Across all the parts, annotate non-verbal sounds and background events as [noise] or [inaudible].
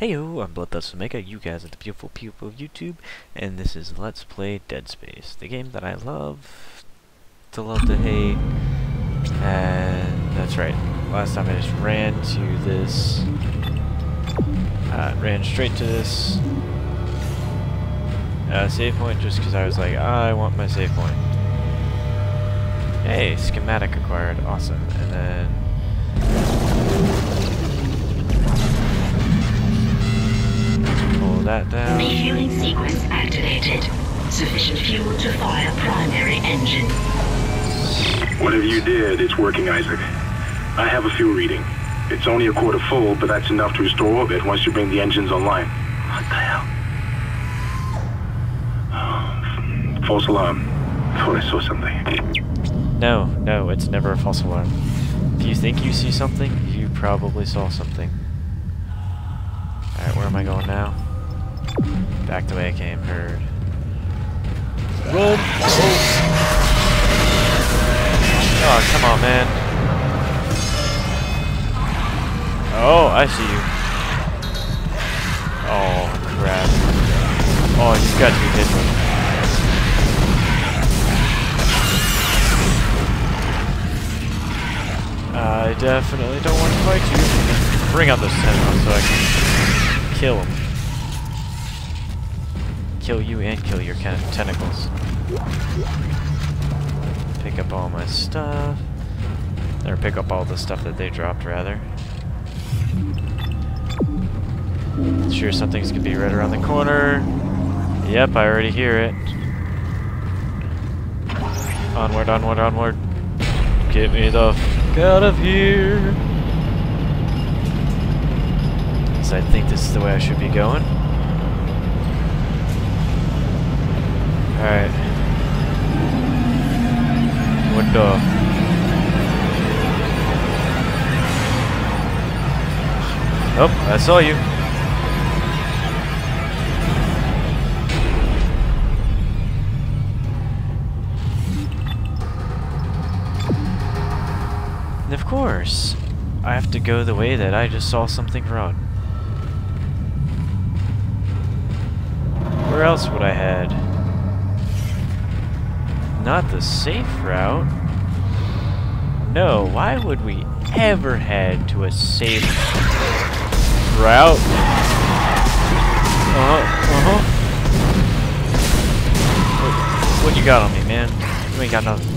Heyo, I'm Bloodlust Omega, you guys are the beautiful people of YouTube, and this is Let's Play Dead Space, the game that I love to love to hate, and that's right, last time I just ran to this, uh, ran straight to this uh, save point just because I was like, I want my save point. Hey, schematic acquired, awesome, and then that down. Refueling sequence activated. Sufficient fuel to fire primary engine. Whatever you did, it's working, Isaac. I have a fuel reading. It's only a quarter full, but that's enough to restore orbit once you bring the engines online. What the hell? Oh, false alarm. Thought I saw something. No, no, it's never a false alarm. If you think you see something, you probably saw something. Alright, where am I going now? Back the way I came, heard. Run! Oh, come on, man. Oh, I see you. Oh, crap. Oh, he's got to be me. I definitely don't want to fight you. Bring out those tentacles so I can kill them. Kill you and kill your tentacles. Pick up all my stuff. Or pick up all the stuff that they dropped, rather. Sure something's gonna be right around the corner. Yep, I already hear it. Onward, onward, onward. Get me the fuck out of here. So I think this is the way I should be going. Alright. What the? Oh, I saw you. Of course, I have to go the way that I just saw something wrong. Where else would I head? Not the safe route. No, why would we ever head to a safe route? Uh-huh, uh-huh. What, what you got on me, man? You ain't got nothing.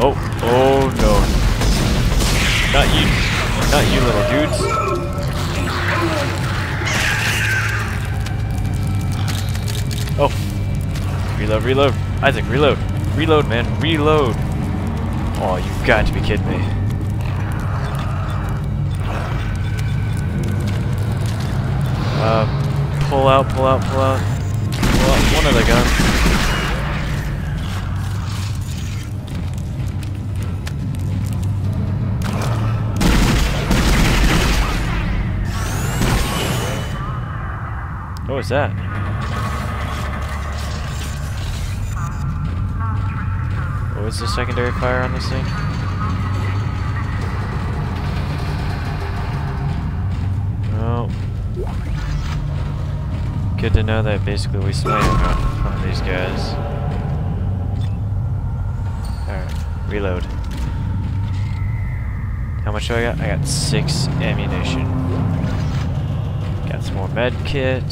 Oh, oh no. Not you. Not you little dudes. Reload, reload. Isaac, reload. Reload, man. Reload. Oh, you've got to be kidding me. Uh, pull out, pull out, pull out. Pull out one of the guns. What was that? Was the secondary fire on this thing? Oh. Good to know that basically we slam on, on these guys. Alright, reload. How much do I got? I got six ammunition. Got some more med kit.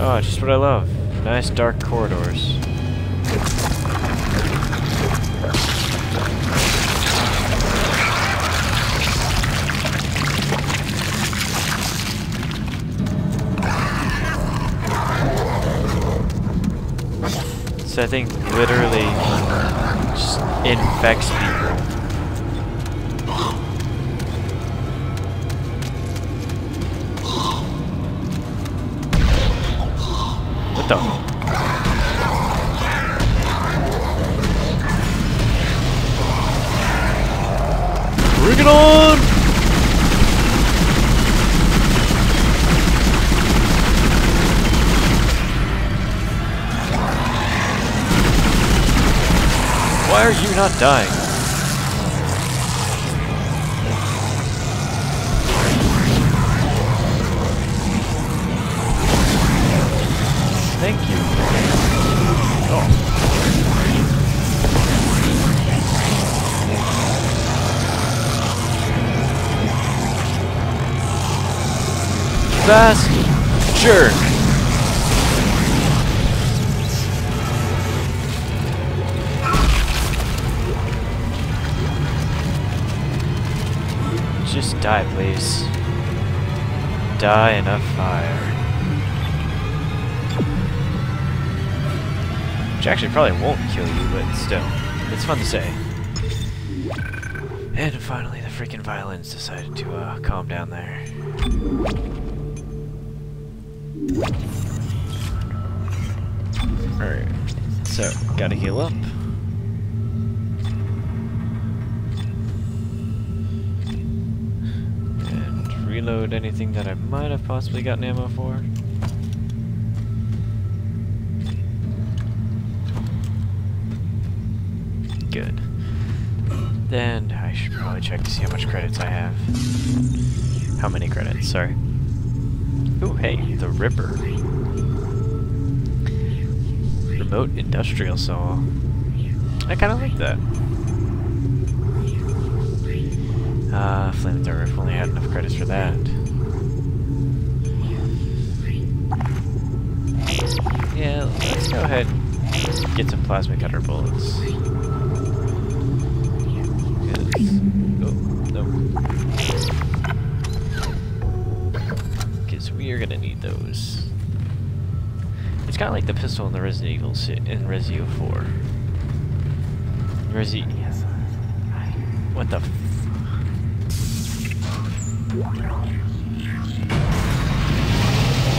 Oh, just what I love. Nice dark corridors. So I think literally just infects people. What? Bring it on! Why are you not dying? Fast! Jerk! Just die, please. Die in a fire. Which actually probably won't kill you, but still. It's fun to say. And finally, the freaking violins decided to uh, calm down there. Alright, so, gotta heal up. And reload anything that I might have possibly gotten ammo for. Good. Then I should probably check to see how much credits I have. How many credits, sorry. Ooh, hey, the Ripper. Remote industrial saw. I kinda like that. Uh, flamethrower, if only I had enough credits for that. Yeah, let's go ahead and get some plasma cutter bullets. we are gonna need those. It's kind of like the pistol in the Resident Evil in Resident Evil 4. Resident. Yes. What the? no,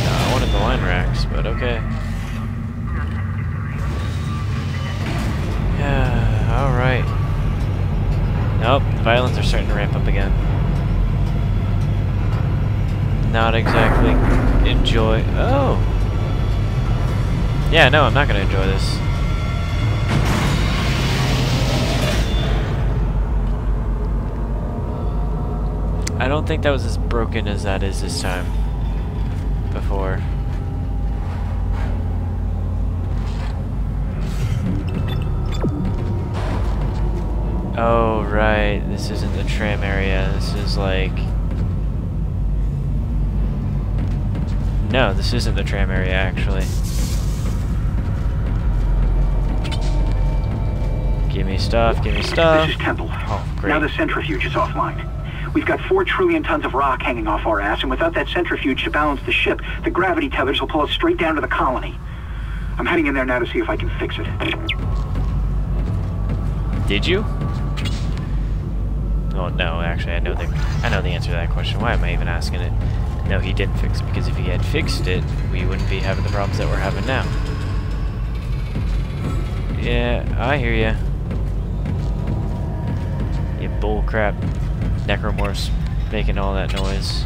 I wanted the line racks, but okay. [sighs] Yeah. All right. Nope. The violins are starting to ramp up again not exactly enjoy... Oh! Yeah, no, I'm not going to enjoy this. I don't think that was as broken as that is this time. Before. Oh, right. This isn't the tram area. This is like... No, this isn't the tram area, actually. Give me stuff, give me stuff. This is Temple. Oh, great. Now the centrifuge is offline. We've got four trillion tons of rock hanging off our ass, and without that centrifuge to balance the ship, the gravity tethers will pull us straight down to the colony. I'm heading in there now to see if I can fix it. Did you? Oh no, actually I know the I know the answer to that question. Why am I even asking it? No, he didn't fix it, because if he had fixed it, we wouldn't be having the problems that we're having now. Yeah, I hear ya. You bullcrap necromorphs making all that noise.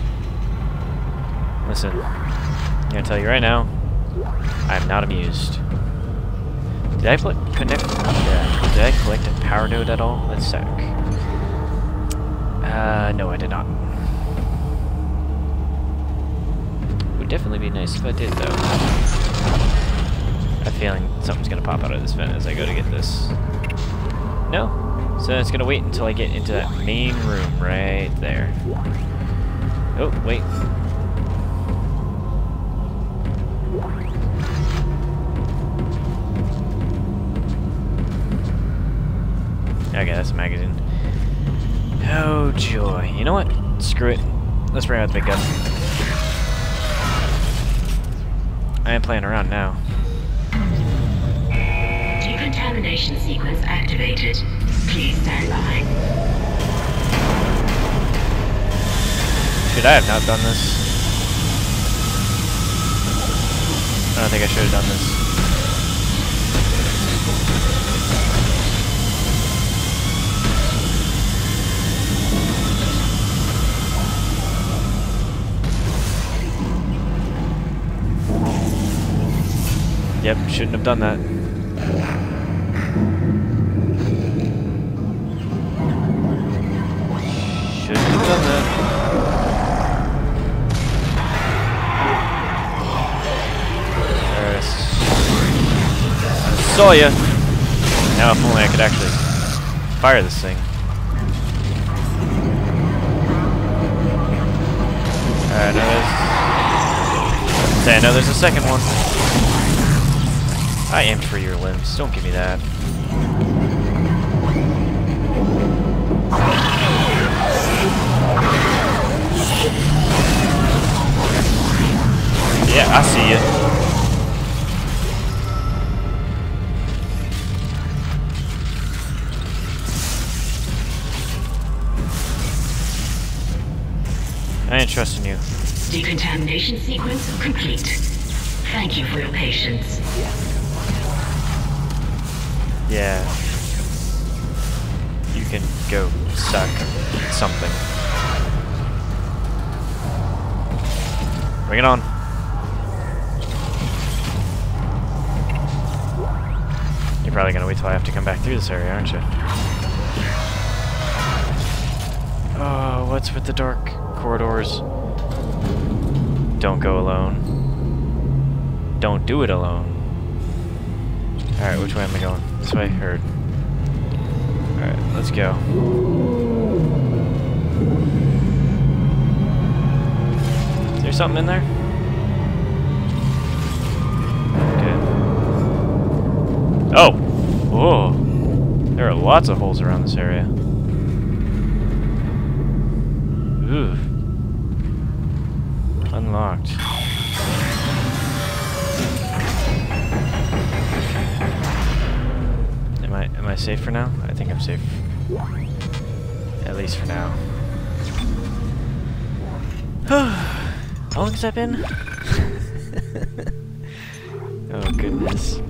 Listen, I'm gonna tell you right now, I'm not amused. Did I connect? Yeah. Did I collect a power node at all? Let's check. Uh, no, I did not. Would definitely be nice if I did, though. I have a feeling something's going to pop out of this vent as I go to get this. No? So it's going to wait until I get into that main room right there. Oh, wait. Okay, that's a magazine. Oh, joy. You know what? Screw it. Let's bring out the big gun. I am playing around now. Decontamination sequence activated. Please stand by. Should I have not done this? I don't think I should have done this. Yep, shouldn't have done that. Shouldn't have done that. I saw ya. Now if only I could actually fire this thing. Alright, now Say, I know there's a second one. I aimed for your limbs. Don't give me that. Probably gonna wait till I have to come back through this area, aren't you? Oh, what's with the dark corridors? Don't go alone. Don't do it alone. Alright, which way am I going? This way? Heard. Alright, let's go. Is there something in there? Okay. Oh! Whoa! There are lots of holes around this area. Ooh. Unlocked. Am I am I safe for now? I think I'm safe. At least for now. [sighs] How long has that been? [laughs] oh goodness.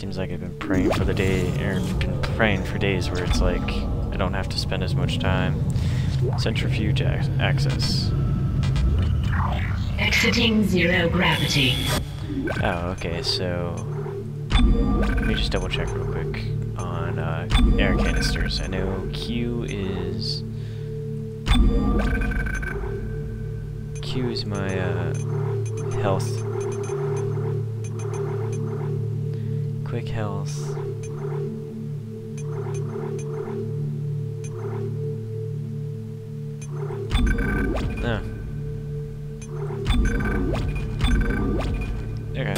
Seems like I've been praying for the day, or been praying for days where it's like I don't have to spend as much time. Centrifuge ac access. Exiting zero gravity. Oh, okay, so... Let me just double check real quick on uh, air canisters. I know Q is... Q is my uh, health. Quick health. No. Okay.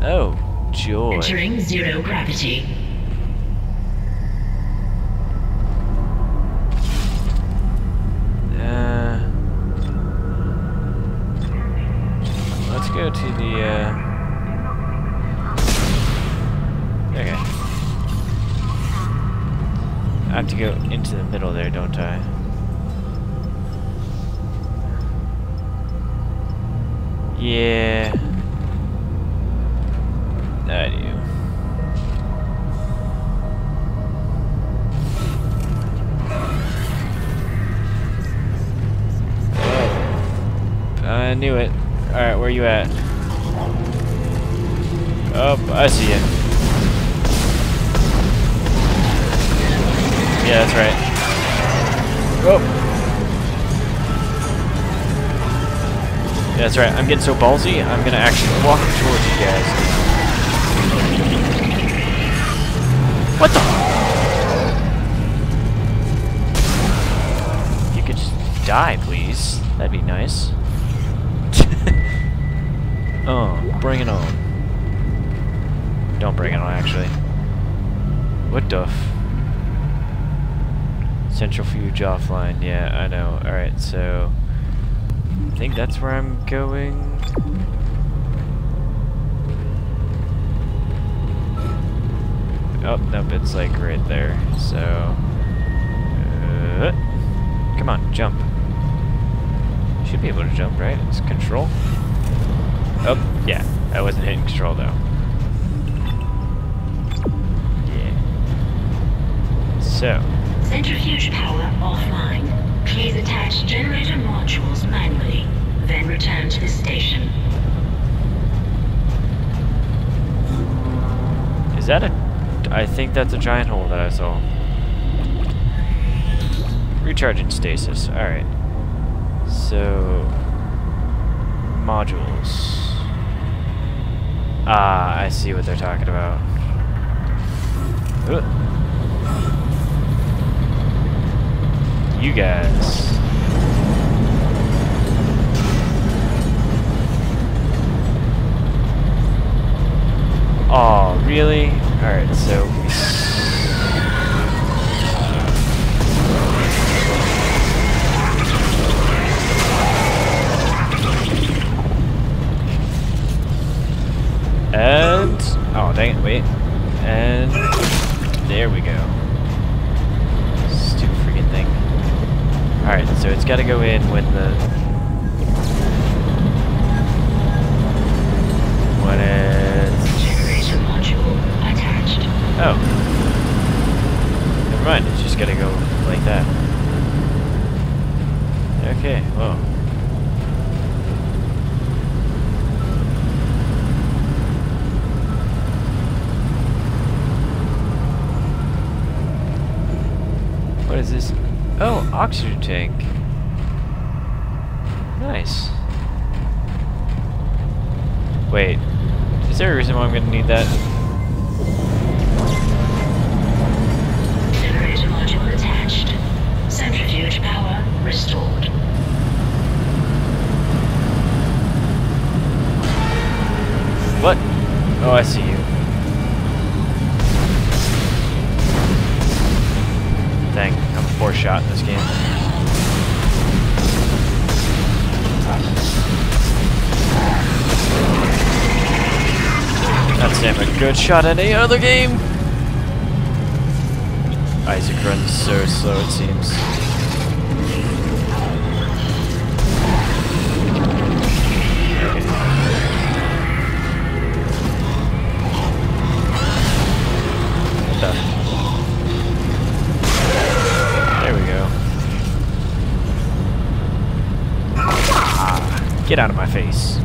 Oh, joy. Entering zero gravity. Yeah. I do. I knew it. Alright, where you at? Oh, I see you. Yeah, that's right. Oh. That's right. I'm getting so ballsy, I'm gonna actually walk towards you guys. What the? You could just die, please. That'd be nice. [laughs] oh, bring it on. Don't bring it on, actually. What the? Centrifuge offline. Yeah, I know. Alright, so... I think that's where I'm going. Oh, nope, it's like right there. So... Uh, come on, jump. Should be able to jump, right? It's control. Oh, yeah. I wasn't hitting control, though. Yeah. So... Centrifuge power offline. Please attach generator modules manually, then return to the station. Is that a... I think that's a giant hole that I saw. Recharging stasis. Alright. So... Modules. Ah, I see what they're talking about. Ugh. You guys. Oh, really? Alright, so... And... Oh, dang it, wait. And... There we go. Stupid freaking thing. Alright, so it's gotta go in when the... When it's... Generator module attached. Oh. Never mind, it's just gotta go like that. Okay, well. What is this? Oh, oxygen tank. Nice. Wait, is there a reason why I'm gonna need that? Generator module attached. Centrifuge power restored. What? Oh, I see poor shot in this game. That's damn a good shot at any other game! Isaac runs so slow it seems. Get out of my face.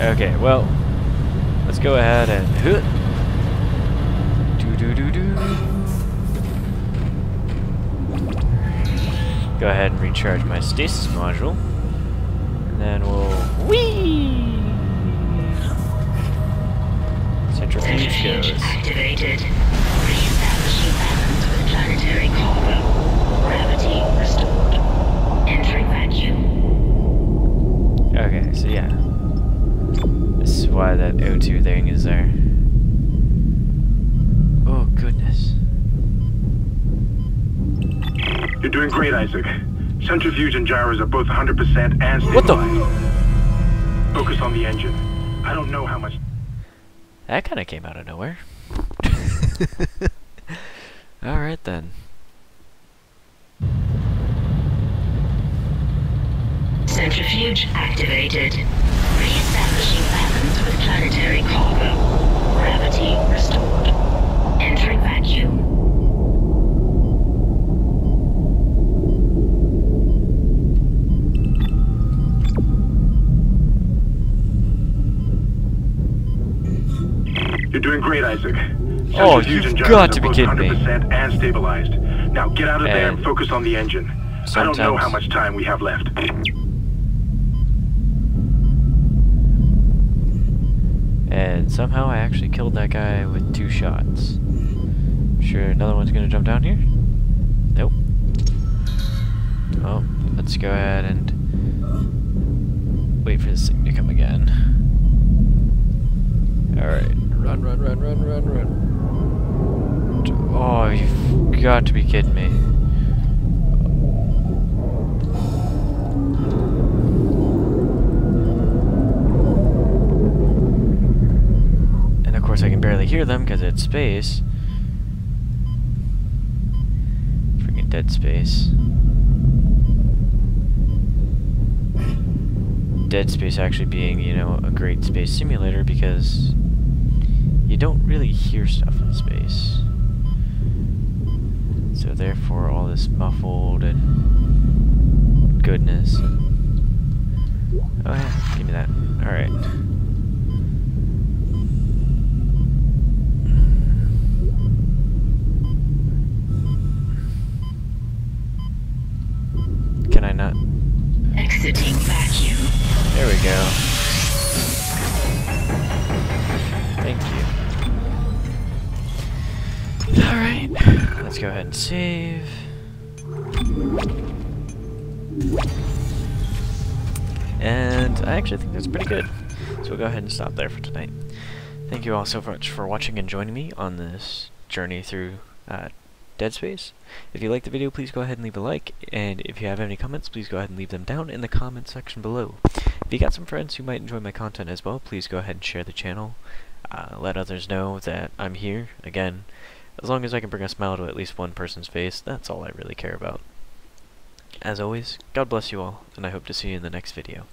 Okay, well, let's go ahead and hoot. Do do do do. Go ahead and recharge my stasis module, and then we'll whee. Centrifuge Centrifuge goes. activated. Reestablishing balance with planetary cargo. Gravity restored. Entering vacuum. Okay, so yeah. This is why that O2 thing is there. Oh, goodness. You're doing great, Isaac. Centrifuge and gyros are both 100% and What the- stabilized. Focus on the engine. I don't know how much... That kind of came out of nowhere. [laughs] Alright then. Centrifuge activated. Reestablishing balance with planetary cargo. Gravity restored. Entering vacuum. You're doing great, Isaac. Oh, you've got to be kidding me. 100% and stabilized. Now get out of there and And focus on the engine. I don't know how much time we have left. And somehow I actually killed that guy with two shots. Sure another one's gonna jump down here? Nope. Oh, let's go ahead and wait for this thing to come again. Alright, run, run, run, run, run, run. Oh, you've got to be kidding me. Course I can barely hear them because it's space. Freaking dead space. Dead Space actually being, you know, a great space simulator because you don't really hear stuff in space. So therefore all this muffled and goodness Oh yeah, give me that. Alright. Can I not? Exiting vacuum. There we go. Thank you. Alright, let's go ahead and save. And I actually think that's pretty good. So we'll go ahead and stop there for tonight. Thank you all so much for watching and joining me on this journey through uh, Dead Space. If you liked the video, please go ahead and leave a like, and if you have any comments, please go ahead and leave them down in the comment section below. If you got some friends who might enjoy my content as well, please go ahead and share the channel. Uh, let others know that I'm here. Again, as long as I can bring a smile to at least one person's face, that's all I really care about. As always, God bless you all, and I hope to see you in the next video.